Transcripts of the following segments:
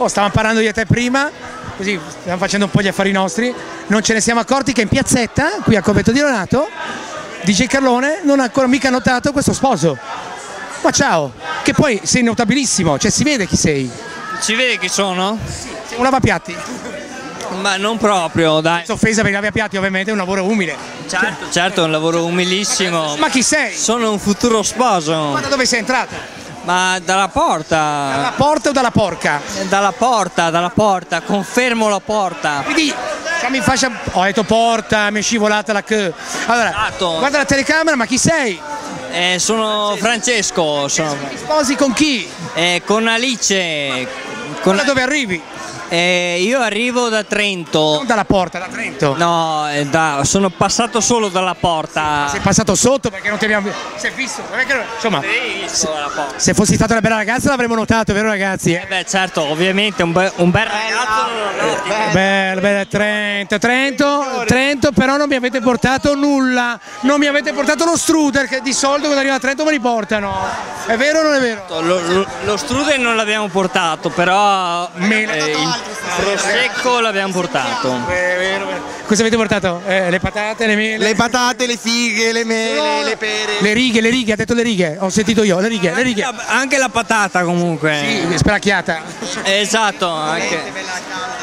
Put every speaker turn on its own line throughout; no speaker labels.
Oh, stavamo parlando io e te prima, così stiamo facendo un po' gli affari nostri. Non ce ne siamo accorti che in piazzetta, qui a Coveto di Donato, DJ Carlone non ha ancora mica notato questo sposo. Ma ciao, che poi sei notabilissimo, cioè si vede chi sei.
Ci vede chi sono?
Sei un lavapiatti.
Ma non proprio, dai.
Senza offesa per i lavapiatti ovviamente è un lavoro umile.
Certo, certo, è un lavoro umilissimo.
Ma chi sei?
Sono un futuro sposo.
Ma da dove sei entrato?
Ma dalla porta.
Dalla porta o dalla porca?
Dalla porta, dalla porta, confermo la porta.
Quindi siamo in fascia. Ho detto porta, mi è scivolata la che. Allora,
Esatto.
guarda la telecamera, ma chi sei?
Eh, sono Francesco, sono-
Sposi con chi?
eh, con Alice. Con-
Da dove arrivi?
Eh, io arrivo da Trento.
Non dalla porta, da Trento.
No, eh, da- sono passato solo dalla porta.
Sei passato sotto perché non ti abbiamo Si è visto. non è che- Insomma,
porta.
se fossi stata una bella ragazza l'avremmo notato, vero ragazzi?
Eh beh, certo, ovviamente un, be- un bel ragazzo.
Bello, bello, Trento, Trento, Trento, però non mi avete portato nulla, non mi avete portato lo strudel che di solito quando arriva a Trento me li portano. È vero o non è vero?
Lo, lo- lo strudel non l'abbiamo portato, però
Mele.
eh, il prosecco l'abbiamo portato.
Cosa avete portato? Eh, le patate, le mele?
Le patate, le fighe, le mele, le pere.
Le righe, le righe, ha detto le righe, ho sentito io, le righe, le righe.
La- Anche la patata comunque.
Sì, spracchiata.
Esatto, anche.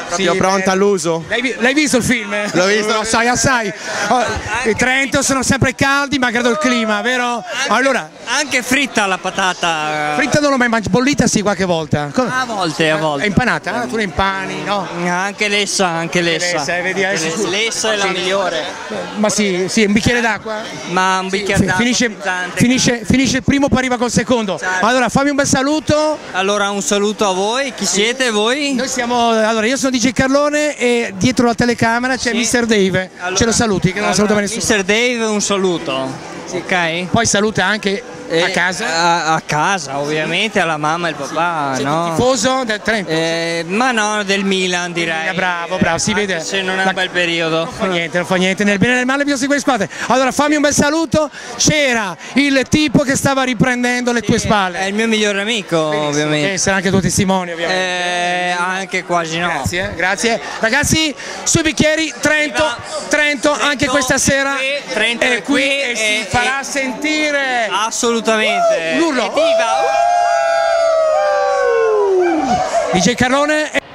Proprio
Sì,
pronta
beh.
all'uso.
L'hai, vi- l'hai visto il film?
L'ho visto.
Assai, assai. Oh, I Trento sono sempre caldi, malgrado il clima, vero? Allora,
Anche fritta la patata.
fritta non l'ho mai mangiata, bollita sì qualche volta.
A volte, a
È
volte.
impanata? Ah, tu la impani, no?
Anche lessa, anche lessa.
lessa, eh, vedi,
Anche lessa. Lessa è la
Sì.
migliore.
Ma sì, sì, un bicchiere d'acqua?
Ma un bicchiere
Fi-
d'acqua
Finisce, finisce, finisce il primo, poi arriva col secondo.
Certo.
Allora, fammi un bel saluto.
Allora un saluto a voi, chi siete voi?
Noi siamo, allora, io sono DJ Carlone e dietro la telecamera c'è
Sì.
Mr. Dave.
Allora-
Ce lo saluti, che non saluta mai
Allora,
nessuno.
Mr. Dave un saluto, ok?
Poi saluta anche a
Eh,
casa.
A, a casa, ovviamente, alla mamma e al papà,
Sei
no?
tifoso del Trento.
Eh, ma no, del Milan direi.
Eh, bravo, bravo, si vede.
Se non è un bel periodo.
Non fa niente, non fa niente, nel bene e nel male bisogna seguire le squadre. Allora fammi un bel saluto, c'era il tipo che stava riprendendo le tue
È
spalle.
il mio migliore amico,
Che
ovviamente.
sarà anche tuo testimone, ovviamente.
Eh, anche quasi no.
Grazie, grazie. Ragazzi, sui bicchieri, Trento, Trento, anche questa sera
è qui, Trento
è
è
qui
qui
e
e-
si farà
e-
sentire.
Assolutamente.
L'urlo.
Evviva!
DJ Carlone.